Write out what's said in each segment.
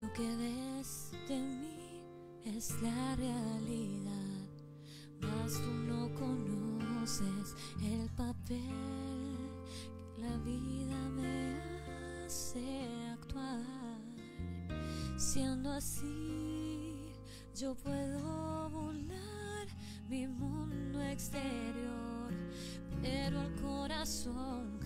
Lo que ves de mí es la realidad, mas tú no conoces el papel que la vida me hace actuar. Siendo así, yo puedo volar mi mundo exterior, pero el corazón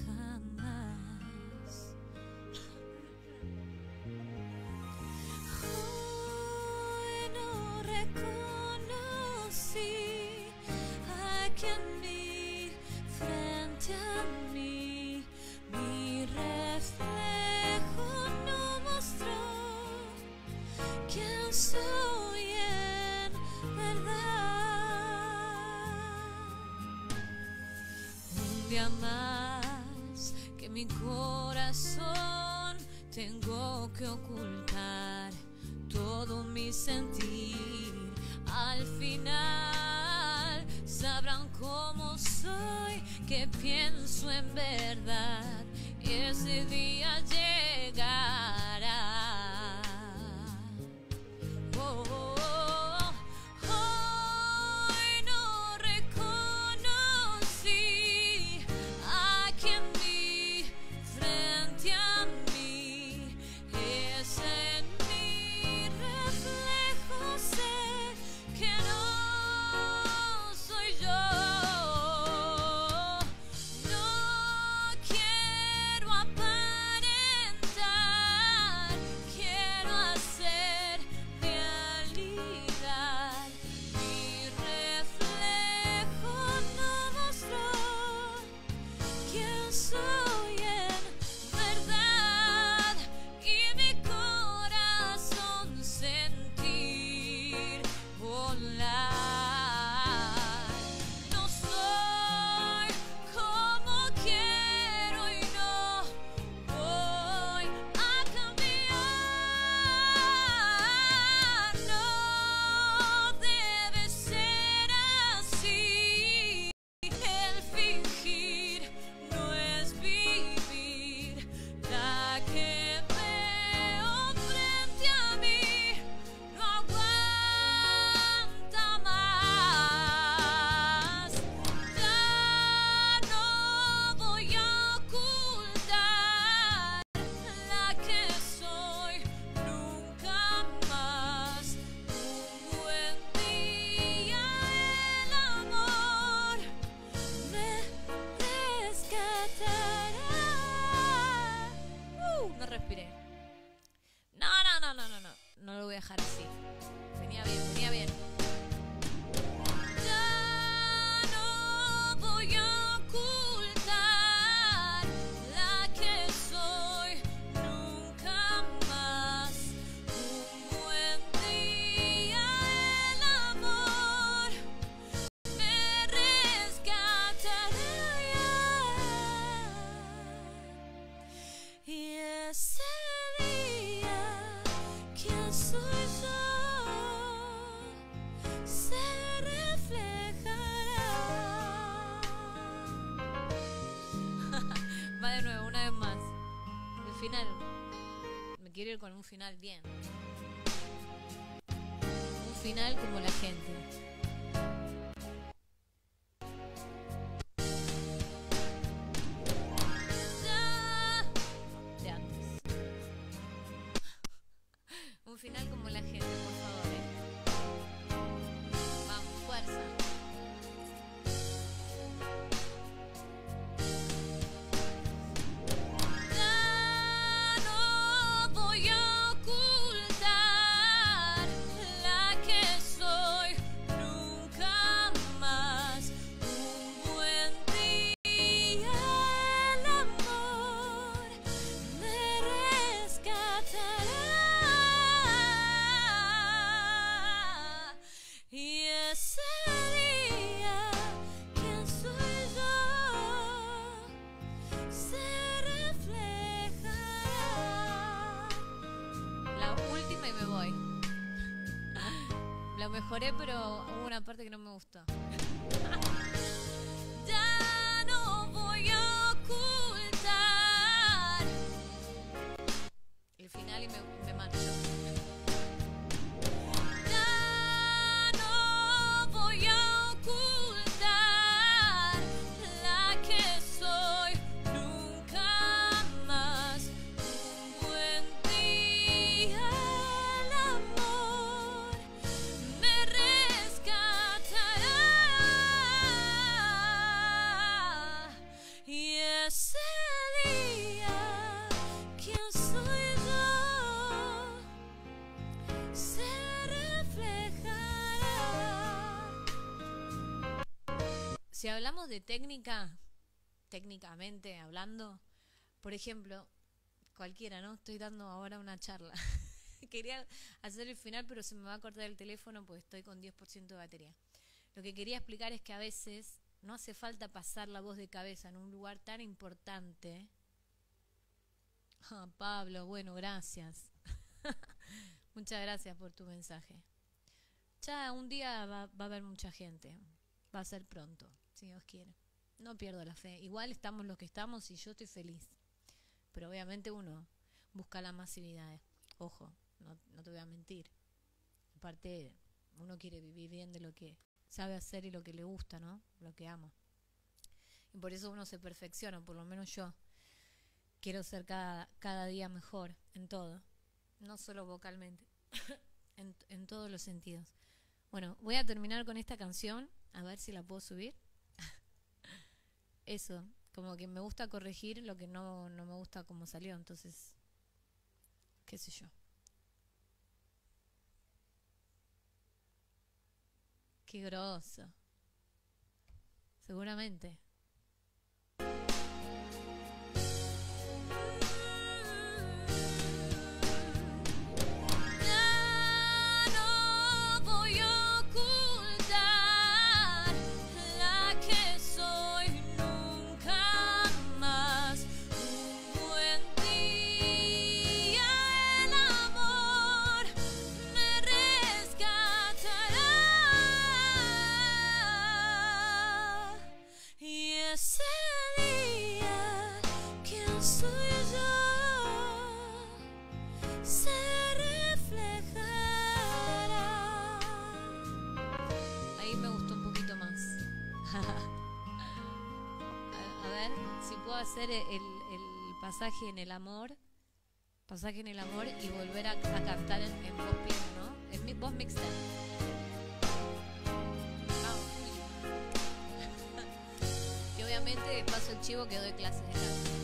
día más que mi corazón tengo que ocultar todo mi sentir. Al final sabrán cómo soy, que pienso en verdad. Ese día No, no, no, no, no, lo voy a dejar así. Venía bien, venía bien. Me quiero ir con un final bien. Un final como la gente. La mejoré, pero hubo una parte que no me gustó. ya no voy a ocultar el final y me, me marcho. Si hablamos de técnica, técnicamente hablando, por ejemplo, cualquiera, ¿no? Estoy dando ahora una charla. quería hacer el final, pero se me va a cortar el teléfono porque estoy con 10% de batería. Lo que quería explicar es que a veces no hace falta pasar la voz de cabeza en un lugar tan importante. Ah, Pablo, bueno, gracias. Muchas gracias por tu mensaje. Ya un día va, va, a haber mucha gente. Va a ser pronto, si Dios quiere. No pierdo la fe. Igual estamos los que estamos y yo estoy feliz. Pero obviamente uno busca la masividad. Ojo, no, no te voy a mentir. Aparte, uno quiere vivir bien de lo que sabe hacer y lo que le gusta, ¿no? Lo que ama. Y por eso uno se perfecciona, por lo menos yo. Quiero ser cada, cada día mejor en todo, no solo vocalmente, en, en todos los sentidos. Bueno, voy a terminar con esta canción, a ver si la puedo subir. Eso, como que me gusta corregir lo que no, no me gusta como salió, entonces, qué sé yo. Qué grosso. Seguramente. Pasaje en el amor, pasaje en el amor y volver a, cantar en, voz plena, ¿no? En mi, voz mixta. y obviamente paso el chivo que doy clases de canto.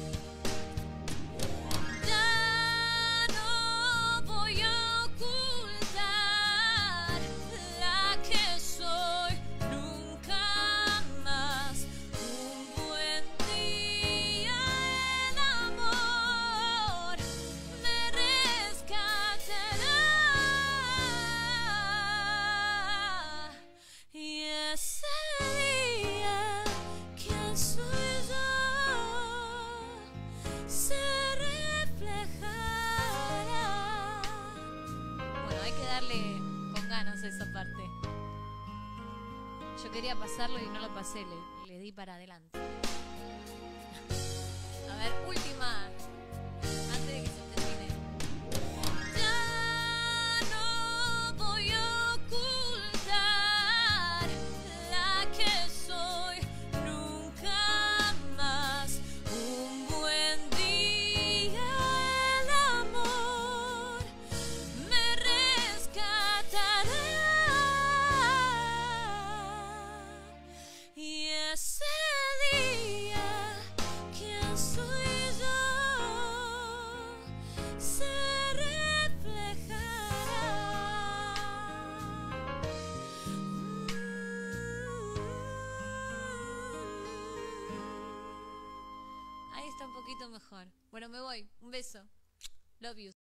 Pasarlo y no lo pasé, le, le di para adelante. Mejor. Bueno, me voy. Un beso. Love you.